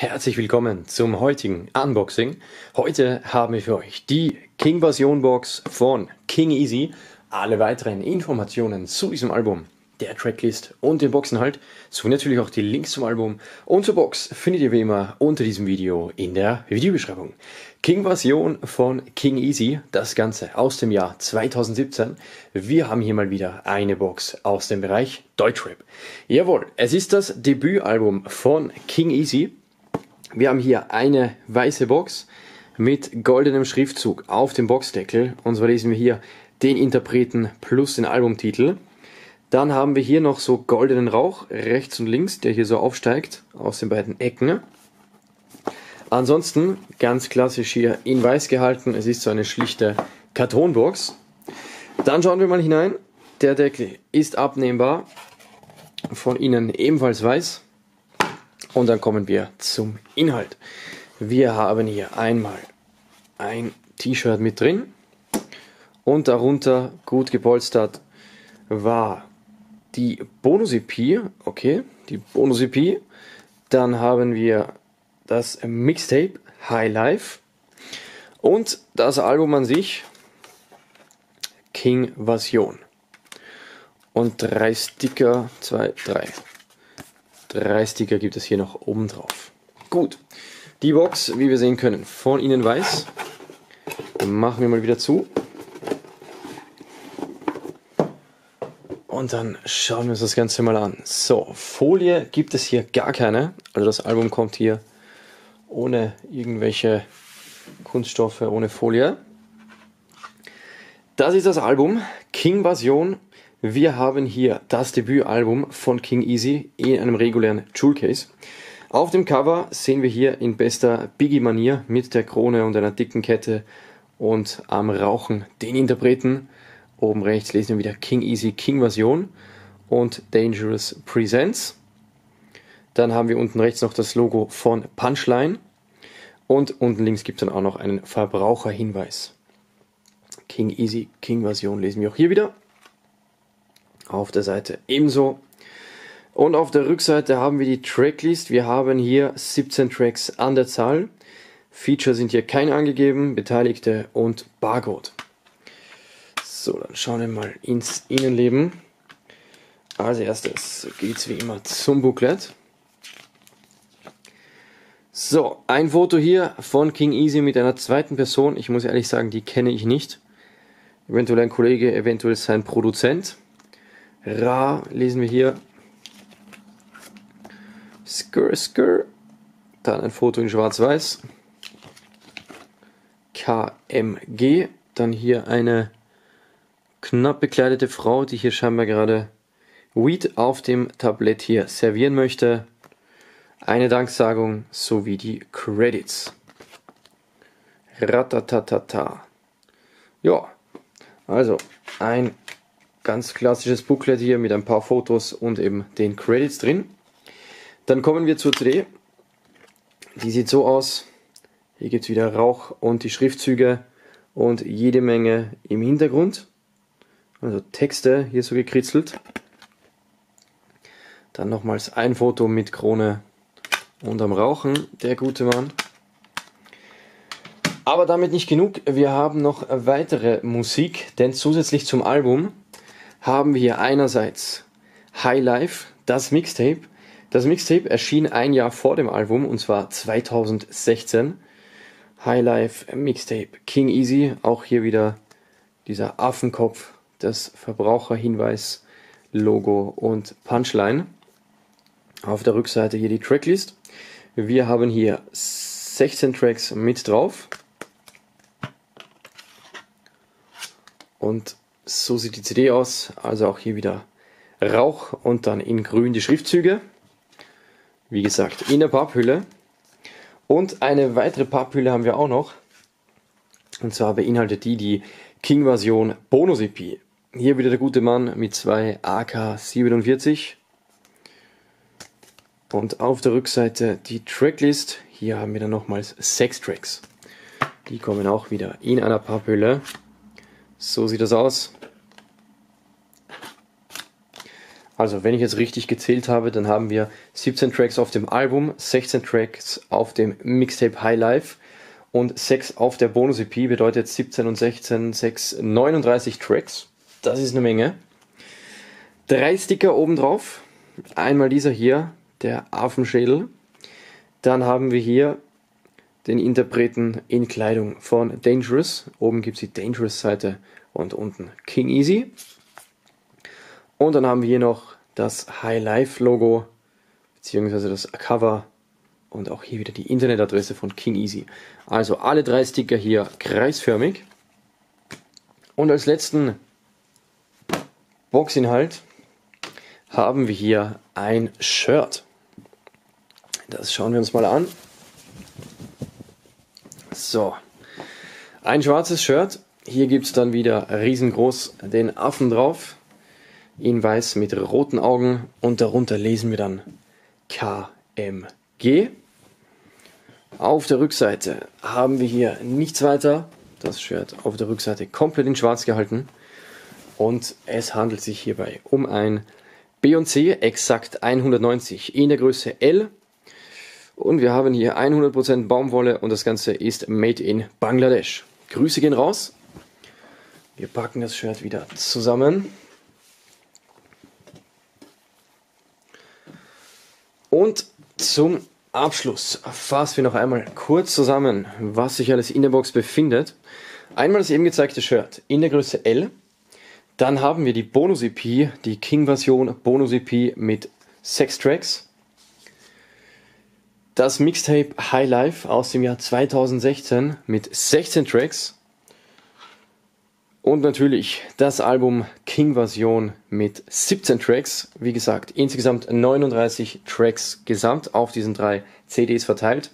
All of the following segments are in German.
Herzlich willkommen zum heutigen Unboxing. Heute haben wir für euch die King Version Box von King Easy. Alle weiteren Informationen zu diesem Album, der Tracklist und dem Boxenhalt, sowie natürlich auch die Links zum Album und zur Box findet ihr wie immer unter diesem Video in der Videobeschreibung. King Version von King Easy, das Ganze aus dem Jahr 2017. Wir haben hier mal wieder eine Box aus dem Bereich Deutschrap. Jawohl, es ist das Debütalbum von King Easy. Wir haben hier eine weiße Box mit goldenem Schriftzug auf dem Boxdeckel. Und zwar lesen wir hier den Interpreten plus den Albumtitel. Dann haben wir hier noch so goldenen Rauch rechts und links, der hier so aufsteigt aus den beiden Ecken. Ansonsten ganz klassisch hier in weiß gehalten. Es ist so eine schlichte Kartonbox. Dann schauen wir mal hinein. Der Deckel ist abnehmbar. Von innen ebenfalls weiß. Und dann kommen wir zum Inhalt. Wir haben hier einmal ein T-Shirt mit drin und darunter gut gepolstert war die Bonus-EP, okay, die Bonus-EP. Dann haben wir das Mixtape High Life und das Album an sich King Version. Und drei Sticker, zwei, drei. Drei Sticker gibt es hier noch oben drauf. Gut, die Box, wie wir sehen können, von innen weiß. Machen wir mal wieder zu. Und dann schauen wir uns das Ganze mal an. So, Folie gibt es hier gar keine. Also das Album kommt hier ohne irgendwelche Kunststoffe, ohne Folie. Das ist das Album, King Version wir haben hier das Debütalbum von King Easy in einem regulären Jewel Case. Auf dem Cover sehen wir hier in bester Biggie-Manier mit der Krone und einer dicken Kette und am Rauchen den Interpreten. Oben rechts lesen wir wieder King Easy King Version und Dangerous Presents. Dann haben wir unten rechts noch das Logo von Punchline und unten links gibt es dann auch noch einen Verbraucherhinweis. King Easy King Version lesen wir auch hier wieder auf der Seite ebenso. Und auf der Rückseite haben wir die Tracklist. Wir haben hier 17 Tracks an der Zahl. Feature sind hier keine angegeben, Beteiligte und Barcode. So, dann schauen wir mal ins Innenleben. Als erstes geht es wie immer zum Booklet. So, ein Foto hier von King Easy mit einer zweiten Person. Ich muss ehrlich sagen, die kenne ich nicht. Eventuell ein Kollege, eventuell sein Produzent. Ra lesen wir hier. Skr, skr. Dann ein Foto in schwarz-weiß. KMG. Dann hier eine knapp bekleidete Frau, die hier scheinbar gerade Weed auf dem Tablett hier servieren möchte. Eine Danksagung sowie die Credits. Ratatatata. Ja, also ein Ganz klassisches Booklet hier mit ein paar Fotos und eben den Credits drin. Dann kommen wir zur CD. Die sieht so aus. Hier gibt es wieder Rauch und die Schriftzüge und jede Menge im Hintergrund. Also Texte hier so gekritzelt. Dann nochmals ein Foto mit Krone und am Rauchen, der gute Mann. Aber damit nicht genug, wir haben noch weitere Musik, denn zusätzlich zum Album haben wir einerseits High Life, das Mixtape. Das Mixtape erschien ein Jahr vor dem Album und zwar 2016. High Life Mixtape King Easy, auch hier wieder dieser Affenkopf, das Verbraucherhinweis, Logo und Punchline. Auf der Rückseite hier die Tracklist. Wir haben hier 16 Tracks mit drauf. Und so sieht die CD aus, also auch hier wieder Rauch und dann in grün die Schriftzüge. Wie gesagt, in der Papphülle. Und eine weitere Papphülle haben wir auch noch. Und zwar beinhaltet die die King-Version Bonus-EP. Hier wieder der gute Mann mit zwei AK-47. Und auf der Rückseite die Tracklist. Hier haben wir dann nochmals sechs Tracks. Die kommen auch wieder in einer Papphülle. So sieht das aus. Also, wenn ich jetzt richtig gezählt habe, dann haben wir 17 Tracks auf dem Album, 16 Tracks auf dem Mixtape High Life und 6 auf der Bonus-EP, bedeutet 17 und 16, 6, 39 Tracks. Das ist eine Menge. Drei Sticker oben drauf. Einmal dieser hier, der Affenschädel. Dann haben wir hier den Interpreten in Kleidung von Dangerous. Oben gibt es die Dangerous-Seite und unten King Easy. Und dann haben wir hier noch das High Life Logo, beziehungsweise das Cover und auch hier wieder die Internetadresse von King Easy. Also alle drei Sticker hier kreisförmig. Und als letzten Boxinhalt haben wir hier ein Shirt. Das schauen wir uns mal an. So, ein schwarzes Shirt. Hier gibt es dann wieder riesengroß den Affen drauf in weiß mit roten Augen und darunter lesen wir dann KMG. Auf der Rückseite haben wir hier nichts weiter. Das Shirt auf der Rückseite komplett in schwarz gehalten. Und es handelt sich hierbei um ein B&C exakt 190 in der Größe L. Und wir haben hier 100% Baumwolle und das Ganze ist made in Bangladesch. Grüße gehen raus. Wir packen das Shirt wieder zusammen. Und zum Abschluss fassen wir noch einmal kurz zusammen, was sich alles in der Box befindet. Einmal das eben gezeigte Shirt in der Größe L. Dann haben wir die Bonus-EP, die King-Version Bonus-EP mit 6 Tracks. Das Mixtape High Life aus dem Jahr 2016 mit 16 Tracks. Und natürlich das Album King Version mit 17 Tracks. Wie gesagt, insgesamt 39 Tracks gesamt auf diesen drei CDs verteilt.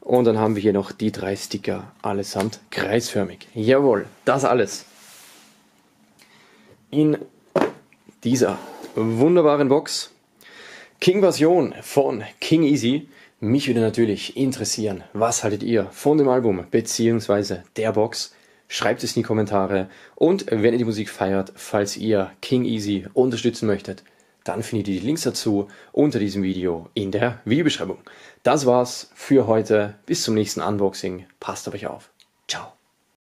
Und dann haben wir hier noch die drei Sticker, allesamt kreisförmig. Jawohl, das alles. In dieser wunderbaren Box. King Version von King Easy. Mich würde natürlich interessieren, was haltet ihr von dem Album bzw. der Box? Schreibt es in die Kommentare. Und wenn ihr die Musik feiert, falls ihr King Easy unterstützen möchtet, dann findet ihr die Links dazu unter diesem Video in der Videobeschreibung. Das war's für heute. Bis zum nächsten Unboxing. Passt auf euch auf. Ciao.